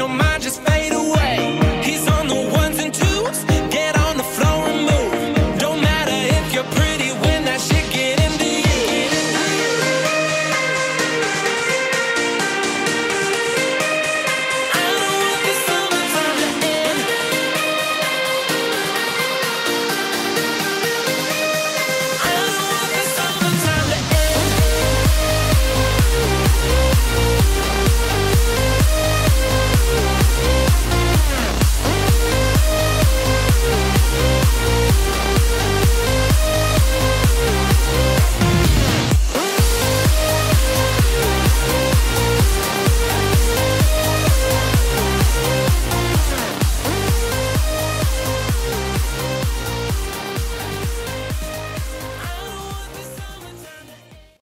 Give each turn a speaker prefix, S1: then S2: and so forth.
S1: your mind just fade away.